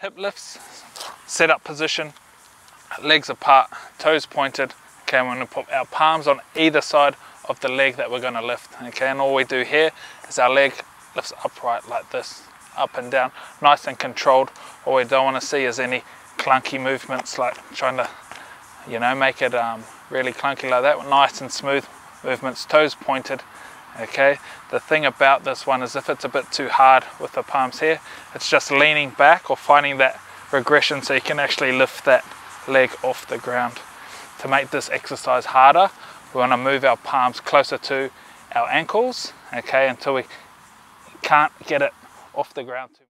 hip lifts, set up position, legs apart, toes pointed. Okay, we're gonna put our palms on either side of the leg that we're gonna lift. Okay, and all we do here is our leg lifts upright like this, up and down, nice and controlled. All we don't wanna see is any clunky movements like trying to, you know, make it um, really clunky like that. Nice and smooth movements, toes pointed. Okay, the thing about this one is if it's a bit too hard with the palms here, it's just leaning back or finding that regression so you can actually lift that leg off the ground. To make this exercise harder, we want to move our palms closer to our ankles, okay, until we can't get it off the ground.